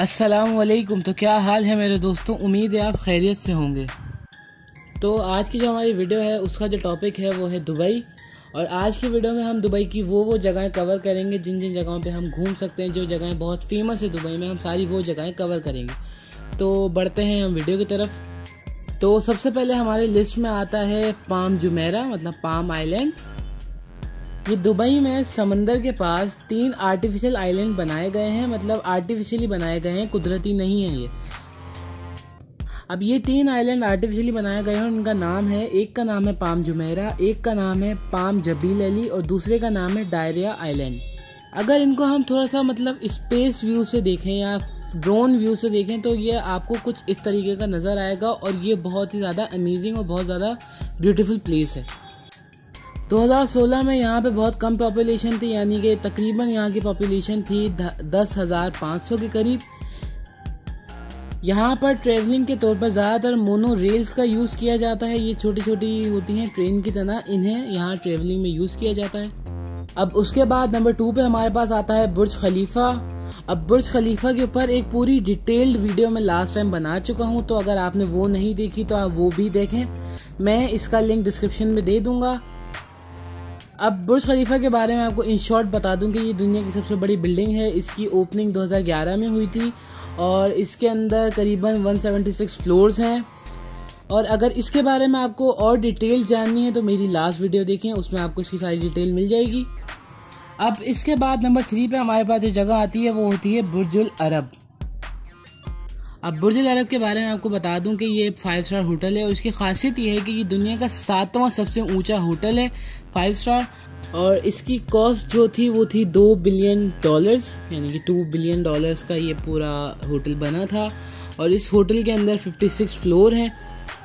असलकुम तो क्या हाल है मेरे दोस्तों? उम्मीद है आप खैरियत से होंगे। तो आज की जो हमारी वीडियो है, उसका जो टॉपिक है, वो है दुबई। और आज की वीडियो में हम दुबई की वो वो जगहें कवर करेंगे जिन जिन जगहों पे हम घूम सकते हैं, जो जगहें बहुत फ़ेमस है दुबई में, हम सारी वो जगहें कवर करेंगे। तो बढ़ते हैं हम वीडियो की तरफ़। तो सबसे पहले हमारे लिस्ट में आता है पाम जुमेरा मतलब पाम आइलैंड ये दुबई में समंदर के पास तीन आर्टिफिशियल आइलैंड बनाए गए हैं मतलब आर्टिफिशियली बनाए गए हैं, कुदरती नहीं है ये। अब ये तीन आइलैंड आर्टिफिशियली बनाए गए हैं, उनका नाम है, एक का नाम है पाम जुमेरा, एक का नाम है पाम जबील अली और दूसरे का नाम है डायरिया आइलैंड अगर इनको हम थोड़ा सा मतलब स्पेस व्यू से देखें या ड्रोन व्यू से देखें तो ये आपको कुछ इस तरीके का नज़र आएगा और ये बहुत ही ज़्यादा अमेजिंग और बहुत ज़्यादा ब्यूटीफुल प्लेस है। 2016 में यहाँ पे बहुत कम पॉपुलेशन थी, यानी कि तकरीबन यहाँ की पॉपुलेशन थी दस हज़ार पाँच सौ के करीब। यहाँ पर ट्रेवलिंग के तौर पर ज़्यादातर मोनो रेल्स का यूज़ किया जाता है, ये छोटी छोटी होती हैं ट्रेन की तरह इन्हें यहाँ ट्रेवलिंग में यूज़ किया जाता है। अब उसके बाद नंबर टू पे हमारे पास आता है बुर्ज खलीफा अब बुर्ज खलीफा के ऊपर एक पूरी डिटेल्ड वीडियो मैं लास्ट टाइम बना चुका हूँ तो अगर आपने वो नहीं देखी तो आप वो भी देखें। मैं इसका लिंक डिस्क्रिप्शन में दे दूँगा। अब बुर्ज खलीफा के बारे में आपको इन शॉर्ट बता दूँ कि ये दुनिया की सबसे बड़ी बिल्डिंग है। इसकी ओपनिंग 2011 में हुई थी और इसके अंदर करीबन 176 फ्लोर्स हैं। और अगर इसके बारे में आपको और डिटेल जाननी है तो मेरी लास्ट वीडियो देखें, उसमें आपको इसकी सारी डिटेल मिल जाएगी। अब इसके बाद नंबर थ्री पे हमारे पास जो जगह आती है, वो होती है बुर्जुल अरब। अब बुर्ज अरब के बारे में आपको बता दूँ कि ये फाइव स्टार होटल है और इसकी खासियत ये है कि ये दुनिया का सातवां सबसे ऊँचा होटल है। फाइव स्टार और इसकी कॉस्ट जो थी, वो थी दो बिलियन डॉलर्स यानी कि टू बिलियन डॉलर्स का ये पूरा होटल बना था। और इस होटल के अंदर 56 फ्लोर हैं।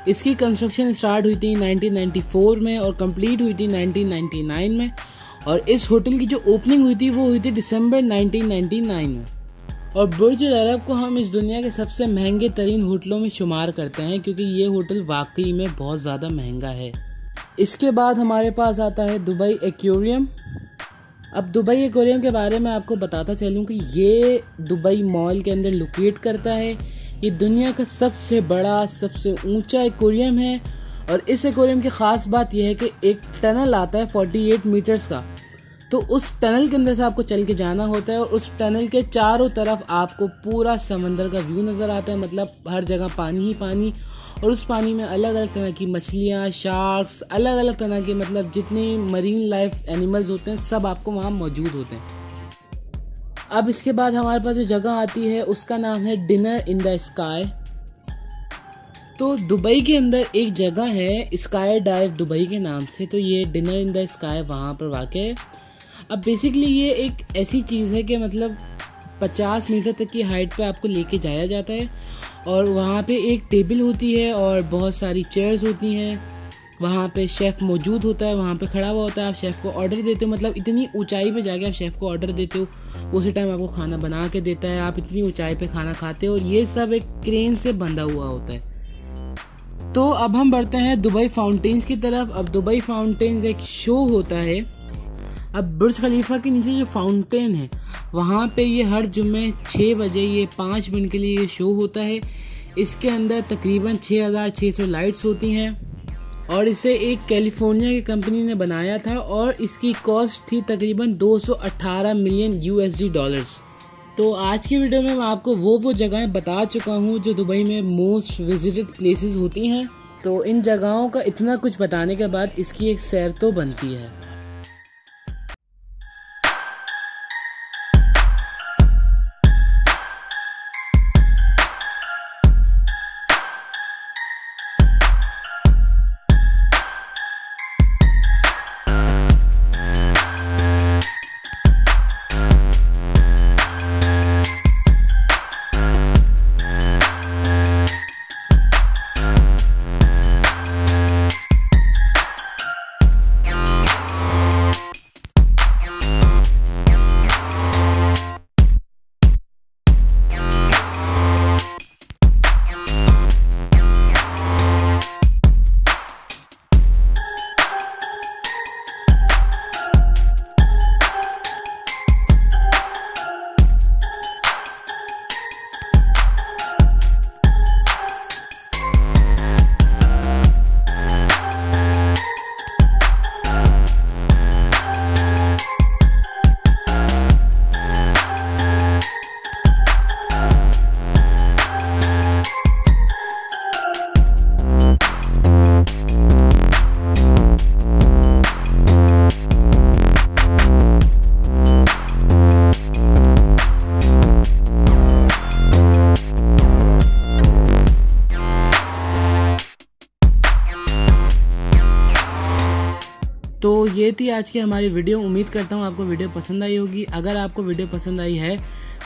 इसकी कंस्ट्रक्शन स्टार्ट हुई थी 1994 में और कंप्लीट हुई थी 1999 में। और इस होटल की जो ओपनिंग हुई थी, वो हुई थी दिसंबर 1999 में। और बुर्ज अरब को हम इस दुनिया के सबसे महँगे तरीन होटलों में शुमार करते हैं, क्योंकि ये होटल वाकई में बहुत ज़्यादा महँगा है। इसके बाद हमारे पास आता है दुबई एक्वेरियम। अब दुबई एक्वेरियम के बारे में आपको बताता चलूँ कि ये दुबई मॉल के अंदर लोकेट करता है। ये दुनिया का सबसे बड़ा, सबसे ऊँचा एक्वेरियम है। और इस एक्वेरियम की ख़ास बात यह है कि एक टनल आता है 48 मीटर्स का। तो उस टनल के अंदर से आपको चल के जाना होता है और उस टनल के चारों तरफ़ आपको पूरा समंदर का व्यू नज़र आता है। मतलब हर जगह पानी ही पानी और उस पानी में अलग अलग तरह की मछलियाँ शार्क्स अलग अलग तरह के मतलब जितने मरीन लाइफ एनिमल्स होते हैं, सब आपको वहाँ मौजूद होते हैं। अब इसके बाद हमारे पास जो जगह आती है, उसका नाम है डिनर इन द स्काई तो दुबई के अंदर एक जगह है स्काई डाइव दुबई के नाम से। तो ये डिनर इन द स्काई वहाँ पर वाक़ है अब बेसिकली ये एक ऐसी चीज़ है कि मतलब 50 मीटर तक की हाइट पे आपको लेके जाया जाता है और वहाँ पे एक टेबल होती है और बहुत सारी चेयर्स होती हैं। वहाँ पे शेफ़ मौजूद होता है, वहाँ पे खड़ा हुआ होता है। आप शेफ़ को ऑर्डर देते हो मतलब इतनी ऊंचाई पे जाके आप शेफ़ को ऑर्डर देते हो, उसी टाइम आपको खाना बना के देता है। आप इतनी ऊंचाई पे खाना खाते हो और ये सब एक क्रेन से बंधा हुआ होता है। तो अब हम बढ़ते हैं दुबई फाउंटेन्स की तरफ़। अब दुबई फाउंटेन्स एक शो होता है। अब बुर्ज खलीफा के नीचे जो फाउंटेन है, वहाँ पे ये हर जुम्मे छः बजे, ये पाँच मिनट के लिए ये शो होता है। इसके अंदर तकरीबन छः हज़ार छः सौ लाइट्स होती हैं और इसे एक कैलिफ़ोर्निया की कंपनी ने बनाया था और इसकी कॉस्ट थी तकरीबन 218 मिलियन यूएसडी डॉलर्स तो आज की वीडियो में मैं आपको वो वो जगहें बता चुका हूँ जो दुबई में मोस्ट विजिटेड प्लेसेस होती हैं। तो इन जगहों का इतना कुछ बताने के बाद इसकी एक सैर तो बनती है। ये थी आज की हमारी वीडियो। उम्मीद करता हूँ आपको वीडियो पसंद आई होगी। अगर आपको वीडियो पसंद आई है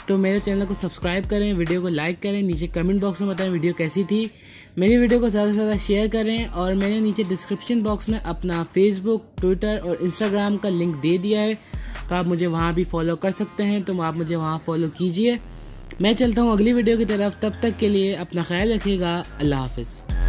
तो मेरे चैनल को सब्सक्राइब करें, वीडियो को लाइक करें, नीचे कमेंट बॉक्स में बताएँ वीडियो कैसी थी। मेरी वीडियो को ज़्यादा से ज़्यादा शेयर करें और मैंने नीचे डिस्क्रिप्शन बॉक्स में अपना फेसबुक ट्विटर और इंस्टाग्राम का लिंक दे दिया है। तो आप मुझे वहाँ भी फॉलो कर सकते हैं। तो आप मुझे वहाँ फॉलो कीजिए। मैं चलता हूँ अगली वीडियो की तरफ़। तब तक के लिए अपना ख्याल रखिएगा। अल्लाह हाफिज़।